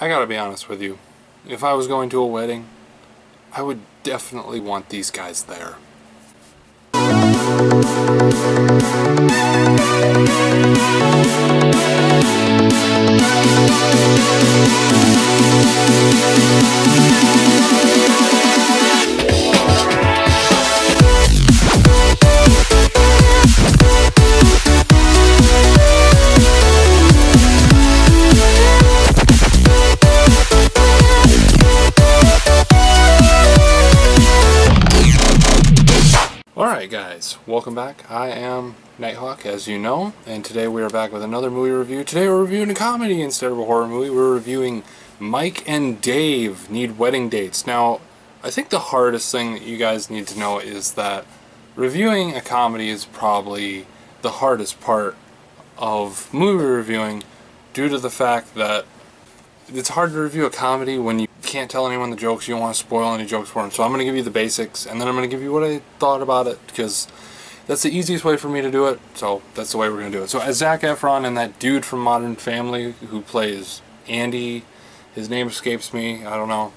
I gotta be honest with you. If I was going to a wedding, I would definitely want these guys there. Alright guys, welcome back. I am Nighthawk, as you know, and today we are back with another movie review. Today we're reviewing a comedy instead of a horror movie. We're reviewing Mike and Dave Need Wedding Dates. Now, I think the hardest thing that you guys need to know is that reviewing a comedy is probably the hardest part of movie reviewing due to the fact that it's hard to review a comedy when you can't tell anyone the jokes, you don't want to spoil any jokes for them. So I'm going to give you the basics, and then I'm going to give you what I thought about it, because that's the easiest way for me to do it, so that's the way we're going to do it. So as Zac Efron and that dude from Modern Family who plays Andy, his name escapes me, I don't know.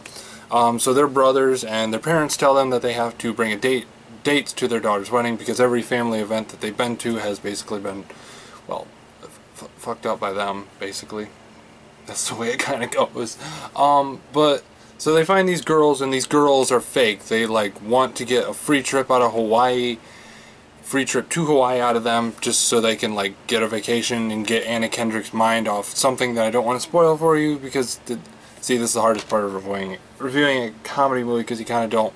Um, so they're brothers, and their parents tell them that they have to bring a date dates to their daughter's wedding because every family event that they've been to has basically been, well, fucked up by them, basically that's the way it kind of goes. Um, but so they find these girls, and these girls are fake. They like want to get a free trip out of Hawaii, free trip to Hawaii out of them, just so they can like get a vacation and get Anna Kendrick's mind off something that I don't want to spoil for you because the, see this is the hardest part of reviewing reviewing a comedy movie because you kind of don't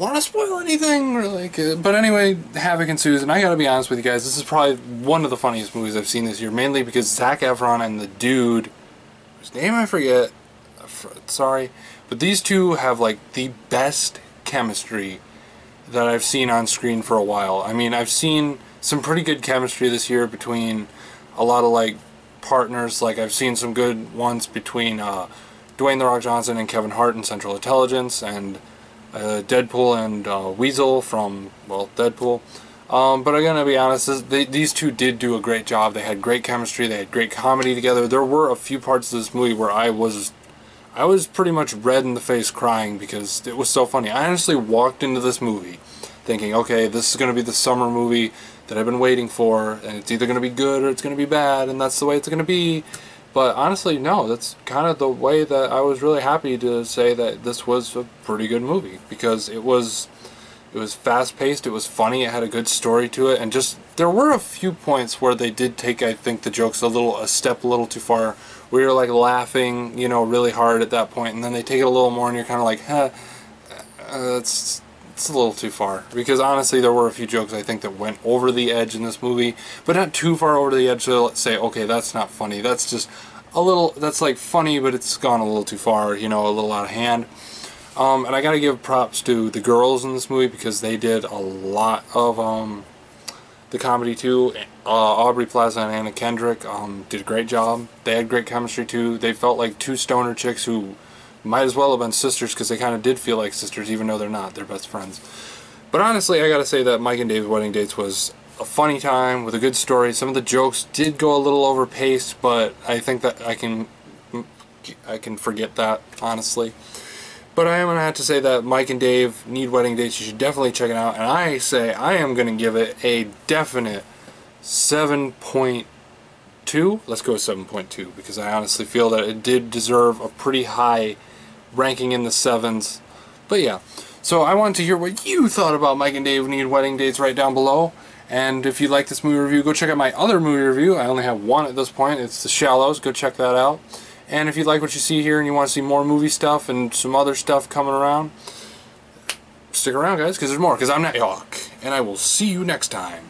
want to spoil anything or like uh, but anyway havoc ensues and i gotta be honest with you guys this is probably one of the funniest movies i've seen this year mainly because zac efron and the dude whose name i forget sorry but these two have like the best chemistry that i've seen on screen for a while. I mean i've seen some pretty good chemistry this year between a lot of like partners like i've seen some good ones between uh, dwayne the rock johnson and kevin hart in central intelligence and uh, Deadpool and uh, Weasel from, well, Deadpool. Um, but I'm going to be honest, this, they, these two did do a great job. They had great chemistry. They had great comedy together. There were a few parts of this movie where I was I was pretty much red in the face crying because it was so funny. I honestly walked into this movie thinking, okay, this is going to be the summer movie that I've been waiting for, and it's either going to be good or it's going to be bad, and that's the way it's going to be. But honestly, no, that's kind of the way that I was really happy to say that this was a pretty good movie because it was it was fast paced, it was funny, it had a good story to it, and just there were a few points where they did take I think the jokes a little a step a little too far. We were like laughing, you know, really hard at that point, and then they take it a little more, and you're kind of like, huh, uh, it's a little too far. Because honestly there were a few jokes I think that went over the edge in this movie but not too far over the edge so let's say okay that's not funny. That's just a little that's like funny but it's gone a little too far you know a little out of hand. Um, and I gotta give props to the girls in this movie because they did a lot of um, the comedy too. Uh, Aubrey Plaza and Anna Kendrick um, did a great job. They had great chemistry too. They felt like two stoner chicks who might as well have been sisters because they kind of did feel like sisters even though they're not. They're best friends. But honestly, I gotta say that Mike and Dave's Wedding Dates was a funny time with a good story. Some of the jokes did go a little overpaced, but I think that I can I can forget that honestly. But I am gonna have to say that Mike and Dave need wedding dates. You should definitely check it out. And I say I am gonna give it a definite seven point two. Let's go with seven point two because I honestly feel that it did deserve a pretty high ranking in the sevens. But yeah, so I want to hear what you thought about Mike and Dave Need Wedding Dates right down below. And if you like this movie review, go check out my other movie review. I only have one at this point. It's The Shallows. Go check that out. And if you like what you see here and you want to see more movie stuff and some other stuff coming around, stick around, guys, because there's more. Because I'm Nighthawk, and I will see you next time.